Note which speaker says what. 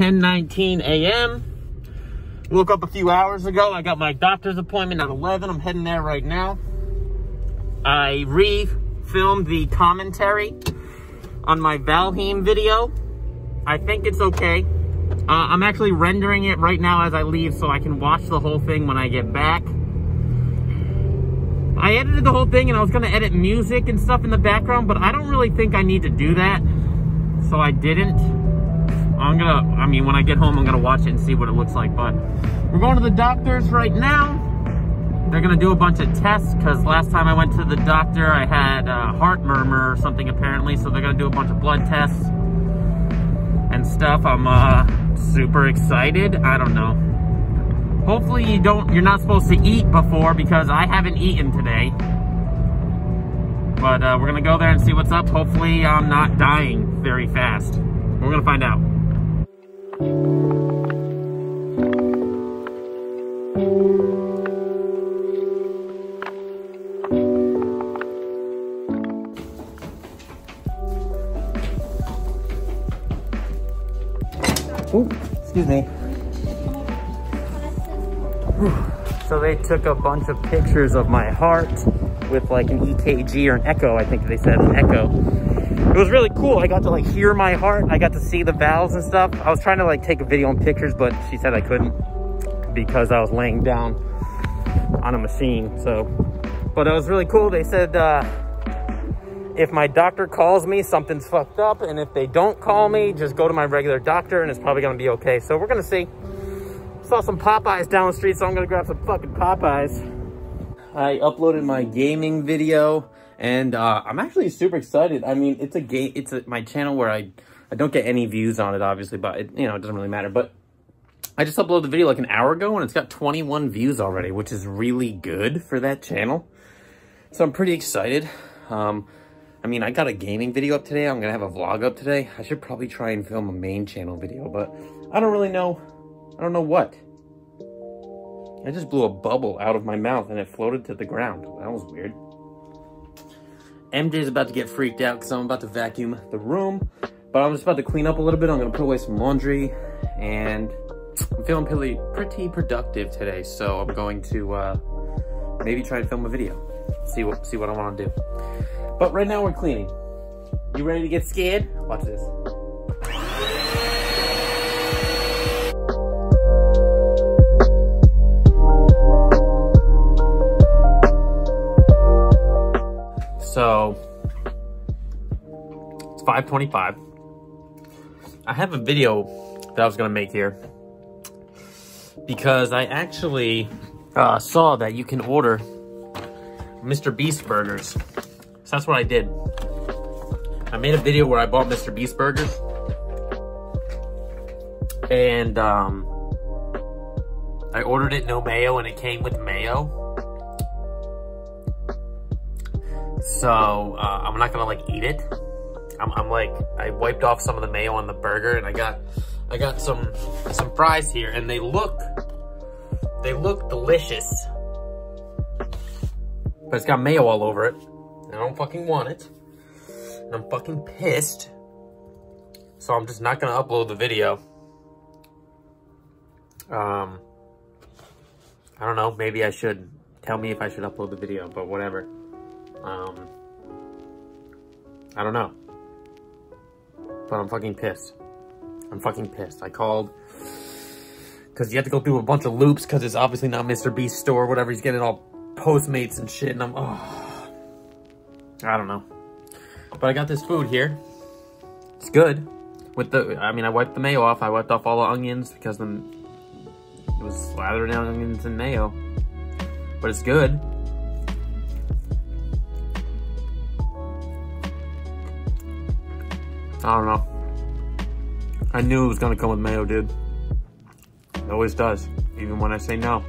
Speaker 1: 10:19 a.m. Woke up a few hours ago. I got my doctor's appointment at 11. I'm heading there right now. I re-filmed the commentary on my Valheim video. I think it's okay. Uh, I'm actually rendering it right now as I leave so I can watch the whole thing when I get back. I edited the whole thing and I was going to edit music and stuff in the background, but I don't really think I need to do that. So I didn't. I'm to, I mean, when I get home, I'm to watch it and see what it looks like. But we're going to the doctor's right now. They're to do a bunch of tests because last time I went to the doctor, I had a heart murmur or something apparently. So they're to do a bunch of blood tests and stuff. I'm uh, super excited. I don't know. Hopefully you don't, you're not supposed to eat before because I haven't eaten today. But uh, we're gonna go there and see what's up. Hopefully I'm not dying very fast. We're gonna find out. Excuse me. So they took a bunch of pictures of my heart with like an EKG or an echo, I think they said, an echo. It was really cool. I got to like hear my heart. I got to see the valves and stuff. I was trying to like take a video and pictures, but she said I couldn't because I was laying down on a machine. So, but it was really cool. They said, uh, if my doctor calls me, something's fucked up. And if they don't call me, just go to my regular doctor and it's probably gonna be okay. So we're gonna see. Saw some Popeyes down the street, so I'm gonna grab some fucking Popeyes. I uploaded my gaming video and uh, I'm actually super excited. I mean, it's a game, it's a, my channel where I, I don't get any views on it, obviously, but it, you know, it doesn't really matter. But I just uploaded the video like an hour ago and it's got 21 views already, which is really good for that channel. So I'm pretty excited. Um, I mean, I got a gaming video up today. I'm gonna have a vlog up today. I should probably try and film a main channel video, but I don't really know. I don't know what. I just blew a bubble out of my mouth and it floated to the ground. That was weird. MJ's about to get freaked out because I'm about to vacuum the room. But I'm just about to clean up a little bit. I'm going to put away some laundry. And I'm feeling pretty, pretty productive today. So I'm going to uh, maybe try and film a video. See what, see what I want to do. But right now we're cleaning. You ready to get scared? Watch this. So it's 525. I have a video that I was gonna make here because I actually uh, saw that you can order Mr. Beast burgers. So that's what I did. I made a video where I bought Mr. Beast burgers. And um, I ordered it no mayo and it came with mayo. So uh, I'm not gonna like eat it. I'm, I'm, like, I wiped off some of the mayo on the burger and I got, I got some, some fries here and they look, they look delicious. But it's got mayo all over it. I don't fucking want it. And I'm fucking pissed. So I'm just not gonna upload the video. Um, I don't know, maybe I should. Tell me if I should upload the video, but whatever. Um, I don't know. But I'm fucking pissed. I'm fucking pissed. I called because you have to go through a bunch of loops because it's obviously not Mr. Beast's store, whatever. He's getting all Postmates and shit, and I'm, oh, I don't know. But I got this food here. It's good. With the, I mean, I wiped the mayo off. I wiped off all the onions because the, it was slathered in onions and mayo. But it's good. I don't know. I knew it was gonna come with mayo, dude. It always does, even when I say no.